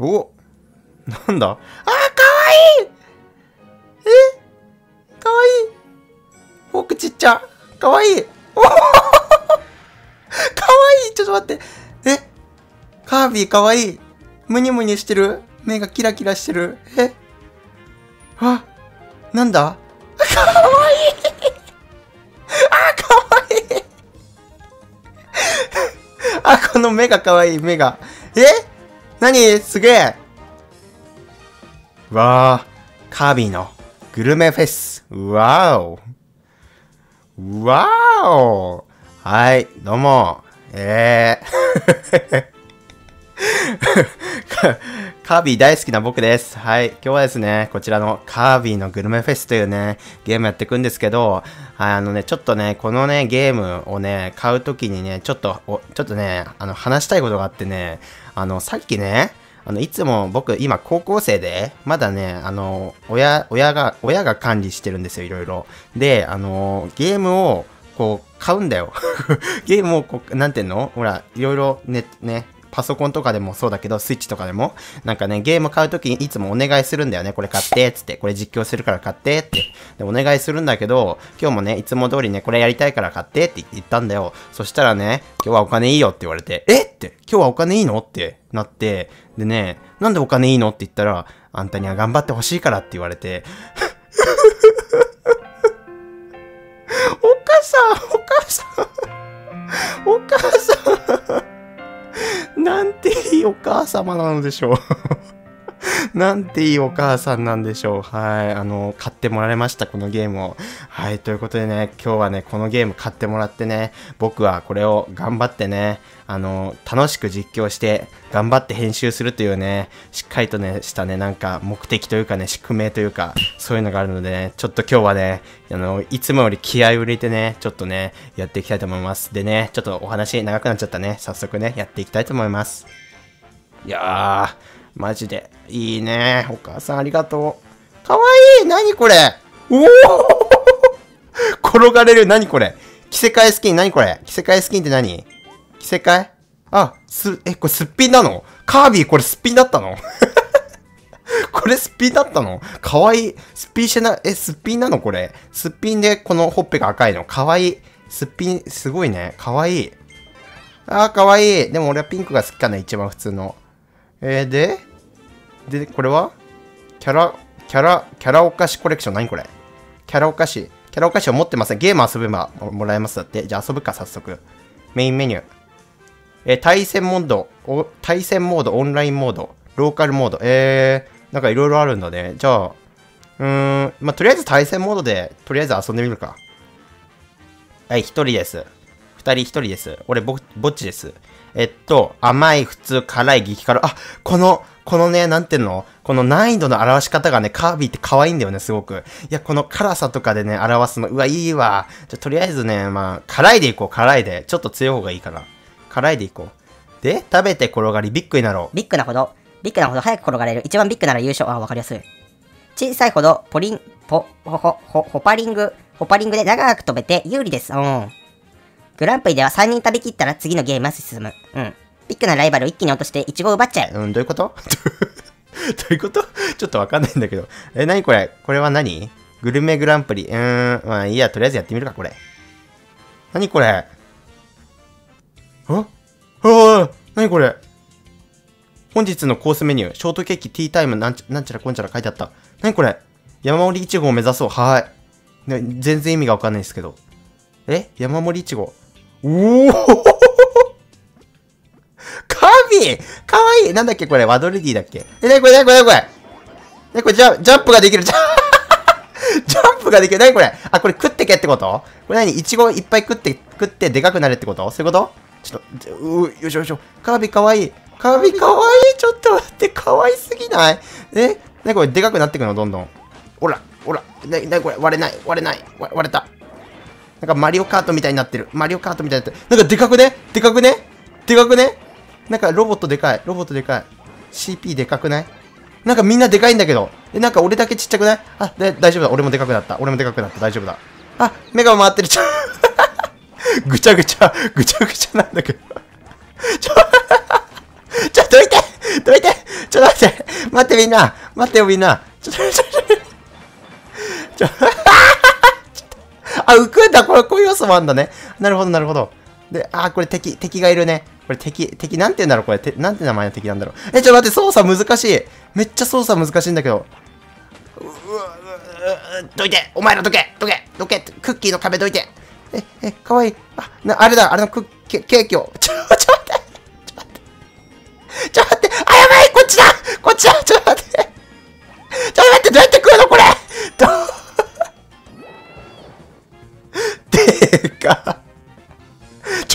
お。なんだ？あー、かわいい。え？かわいい。僕ちっちゃ。かわいい。お かわいい。ちょっと待って。え？カービィかわいい。ムニムニしてる？目がキラキラしてる？え？あ？なんだ？かわいい。あかわいい。あ、この目がかわいい、目が。え？何？すげえわあ、カービィのグルメフェス。わーお。わーお。はい、どうも。えー。カービィ大好きな僕です。はい。今日はですね、こちらのカービィのグルメフェスというね、ゲームやっていくんですけど、はい、あのね、ちょっとね、このね、ゲームをね、買うときにね、ちょっと、ちょっとね、あの、話したいことがあってね、あの、さっきね、あの、いつも僕、今高校生で、まだね、あの、親、親が、親が管理してるんですよ、いろいろ。で、あの、ゲームを、こう、買うんだよ。ゲームをこう、なんていうの？ほら、いろいろね、ね、パソコンとかでもそうだけど、スイッチとかでも、なんかね、ゲーム買うときにいつもお願いするんだよね。これ買って、つって。これ実況するから買って、って。で、お願いするんだけど、今日もね、いつも通りね、これやりたいから買ってって言ったんだよ。そしたらね、今日はお金いいよって言われて、えって、今日はお金いいのってなって、でね、なんでお金いいのって言ったら、あんたには頑張ってほしいからって言われて、お母様なのでしょう。なんていいお母さんなんでしょう。はい。あの、買ってもらいました、このゲームを。はい。ということでね、今日はね、このゲーム買ってもらってね、僕はこれを頑張ってね、あの、楽しく実況して、頑張って編集するというね、しっかりとね、したね、なんか目的というかね、宿命というか、そういうのがあるのでね、ちょっと今日はね、あの、いつもより気合を入れてね、ちょっとね、やっていきたいと思います。でね、ちょっとお話長くなっちゃったね、早速ね、やっていきたいと思います。いやー、マジで、いいね。お母さんありがとう。かわいい何これおお 転がれる何これ着せ替えスキン何これ着せ替えスキンって何着せ替え？あ、す、え、これすっぴんなの？カービィこれすっぴんだったの？これすっぴんだったの？かわいい。すっぴんしてな、え、すっぴんなの？これ。すっぴんでこのほっぺが赤いの？かわいい。すっぴん、すごいね。かわいい。あー、かわいい。でも俺はピンクが好きかな、一番普通の。えー、でで、これは？キャラ、キャラ、キャラお菓子コレクション何これ？キャラお菓子。キャラお菓子を持ってません。ゲーム遊べばもらえますだって。じゃあ遊ぶか、早速。メインメニュー。えー対戦モード、お対戦モード、オンラインモード、ローカルモード。えー、なんかいろいろあるんだね。じゃあ、うーん、まあ、とりあえず対戦モードで、とりあえず遊んでみるか。はい、一人です。二人一人です。俺、ぼ、ぼっちです。えっと、甘い、普通、辛い、激辛。あ、この、このね、なんていうの？この難易度の表し方がね、カービィって可愛いんだよね、すごく。いや、この辛さとかでね、表すの、うわ、いいわ。じゃ、とりあえずね、まあ、辛いでいこう、辛いで。ちょっと強い方がいいかな。辛いでいこう。で、食べて転がり、ビッグになろう。ビッグなほど、ビッグなほど早く転がれる。一番ビッグなら優勝。あ、わかりやすい。小さいほど、ポリン、ポ、ほ、ほ、ほ、ホパリング、ホパリングで長く飛べて有利です。うん。グランプリでは3人食べきったら次のゲームは進む。うん。ビッグなライバルを一気に落としてイチゴを奪っちゃう。うん、どういうこと？どういうこと？ちょっとわかんないんだけど。え、なにこれ？これは何？グルメグランプリ。うーん、まあいいや、とりあえずやってみるか、これ。なにこれ？あ？ああなにこれ？本日のコースメニュー、ショートケーキ、ティータイム、なんちなんちゃらこんちゃら書いてあった。なにこれ？山盛りいちごを目指そう。はーい。全然意味がわかんないですけど。え？山盛りいちご。おおカビかわい!いなんだっけこれ。ワドルディだっけ。え、なにこれなにこれなにこれ。ね、これジャジャンプができる。ジ ャジャンプができる。なにこれ。あ、これ食ってけってこと？これ何？いちごいっぱい食って、食ってでかくなるってこと？そういうこと？ちょっと、うよいしょよいしょ。カービィかわい。い。カービィかわい。い。ちょっと待って、かわいすぎない？え？なにこれ？でかくなってくの？どんどん。ほら、ほら。なに、なこれ？割れない、割れない、割れた。なんかマリオカートみたいになってる。マリオカートみたいになってる。なんかでかくね？でかくね？でかくね？なんかロボットでかい。ロボットでかい。CP でかくない？なんかみんなでかいんだけど。え、なんか俺だけちっちゃくない？あ、で、大丈夫だ。俺もでかくなった。俺もでかくなった。大丈夫だ。あ、目が回ってる。ちょ、ぐちゃぐちゃ、ぐちゃぐちゃなんだけど。ちょ、ちょ、どいてどいてちょ待って待ってみんな待ってよみんなちょっと、ちょっと、ちょ、あ、浮くんだこれ、こういう要素もあるんだね。なるほど、なるほど。で、あ、これ敵、敵がいるね。これ敵、敵、なんて言うんだろうこれ、てなんて名前の敵なんだろう。え、ちょっと待って、操作難しい。めっちゃ操作難しいんだけど。うわ、うわ、どいてお前らどけどけどけクッキーの壁どいてえ、え、かわいい。あ、な、あれだ、あれのクッケケーキを。ちょ、ちょ待って。ちょ待って。ちょ待って。あ、やばいこっちだこっちだちょ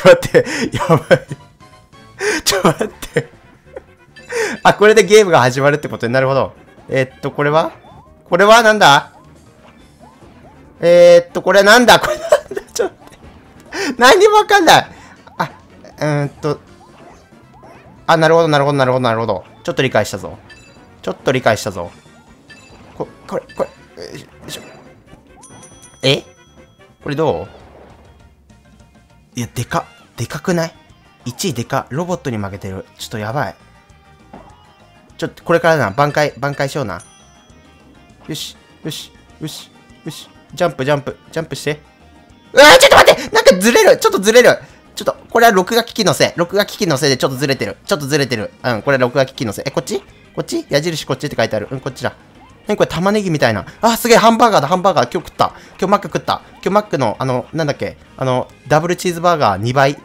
と待って。やばい。ちょっと待って。あ、これでゲームが始まるってことになるほど。えーっと、これは？これはなんだ？えー、っと、これなんだ？これなんだ？ちょっと。何にもわかんない。あ、うーんと。あ、なるほど、なるほど、なるほど、なるほど。ちょっと理解したぞ。ちょっと理解したぞ。こ、これ、これ、え？これどう？いや、でかっ、でかくない ?1 位でか。ロボットに負けてる。ちょっとやばい。ちょっと、これからな。挽回、挽回しような。よし、よし、よし、よし。ジャンプ、ジャンプ、ジャンプして。うわーちょっと待ってなんかずれるちょっとずれるちょっと、これは録画機器のせい。録画機器のせいでちょっとずれてる。ちょっとずれてる。うん、これは録画機器のせい。え、こっち？こっち？矢印こっち？って書いてある。うん、こっちだ。何これ玉ねぎみたいな。あ、すげえ、ハンバーガーだ、ハンバーガー。今日食った。今日マック食った。今日マックの、あの、なんだっけ、あの、ダブルチーズバーガー2倍。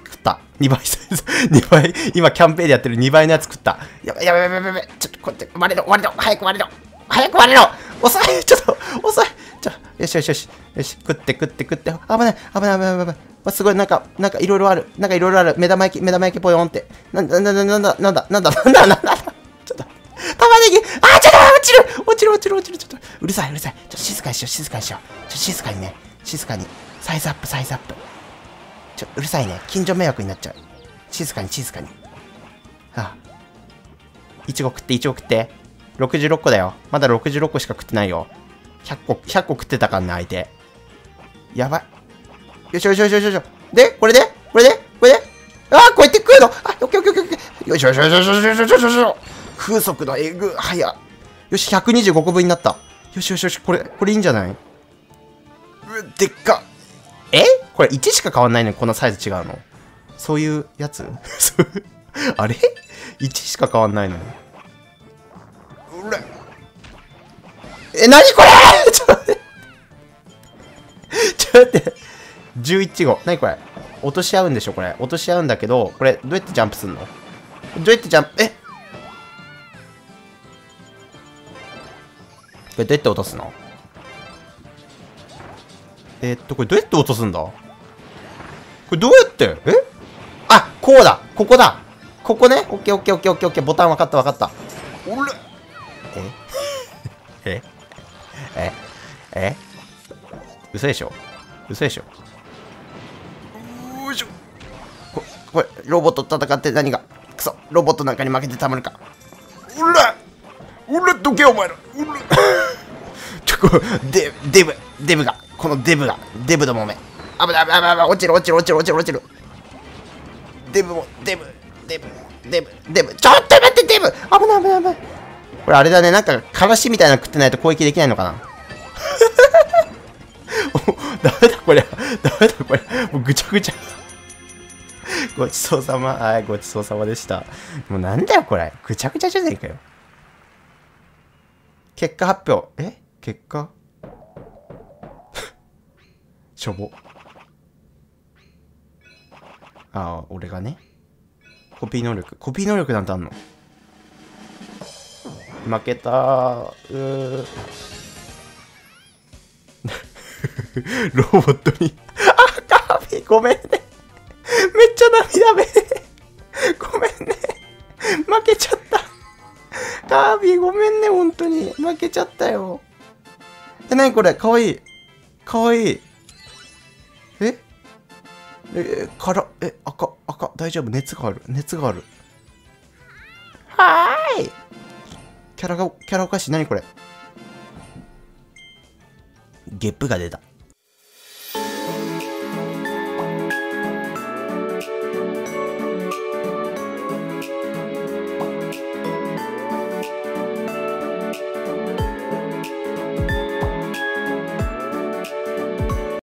2倍サイズ。2倍、今キャンペーンでやってる2倍のやつ食った。やばいやばいやばいやばい。ちょっとこうやって、割れろ、割れろ、早く割れろ。早く割れろ遅い ちょっと、遅いちょ、よしよしよし。よし、食って食って食って。危ない、危ない、危ない、危ない。わすごい、なんか、なんかいろいろある。なんかいろいろある。目玉焼き、目玉焼きぽよんって。なんだ、なんだ、なんだ、なんだ、なんだ、なんだ、なんだ、ちょっと、玉ねぎあ、ちょっと落ちる落ちる落ちる落ちるちょっと、うるさいうるさい。ちょっと静かにしよう、静かにしよう。ちょっと静かにね。静かに。サイズアップ、サイズアップ。ちょ、うるさいね。近所迷惑になっちゃう。静かに、静かに。ああ。いちご食って、いちご食って。66個だよ。まだ66個しか食ってないよ。100個、100個食ってたからね、相手。やばい。よしよしよしよしよし。で、これで？これで？これで？あーこうやって食うの？あ、オッケーオッケーオッケー。よしよしよしよしよしよしよしよしよし風速のえぐ、はや。よし、125個分になった。よしよしよし、これ、これいいんじゃない？うでっか。え？これ1しか変わんないのにこんなサイズ違うの？そういうやつ？あれ ?1 しか変わんないのに。え、なにこれ？ちょっと待って。ちょっと待って。11号。なにこれ？落とし合うんでしょ？これ。落とし合うんだけど、これ、どうやってジャンプすんの？どうやってジャンプ、え？これどうやって落とすの？えーっと、これどうやって落とすんだ？これどうやって？え？あ、こうだ。ここだ。ここね。オッケーオッケーオッケーオッケーオッケー。ボタン分かった分かった。おれえ？え？え？え？嘘でしょ？嘘でしょ？よいしょ。ここれロボットと戦って何が？クソ。ロボットなんかに負けてたまるか。うらうらどけお前ら。うら ちょこデデブデブが。このデブが。デブどもめ危ない危ない危ない落ちる落ちる落ちる落ちる落ちる。デブもデブデブデブデブ。ちょっと待ってデブ。危ない危ない危ない。これあれだねなんかからしみたいなの食ってないと攻撃できないのかな。ダメだこれダメだこれもうぐちゃぐちゃ。ごちそうさま。はいごちそうさまでした。もうなんだよこれ。ぐちゃぐちゃじゃねえかよ。結果発表。え？結果？しょぼ。ああ俺がね。コピー能力。コピー能力なんてあんの？負けたー。うー。ロボットに。あカービィごめんね。めっちゃ涙目。ごめんね。負けちゃった。カービィごめんね本当に。負けちゃったよ。えなにこれ？かわいい。かわいい。ええからえ赤赤大丈夫？熱がある。熱がある。はーい。キャラがキャラおかしい。何これ？ゲップが出た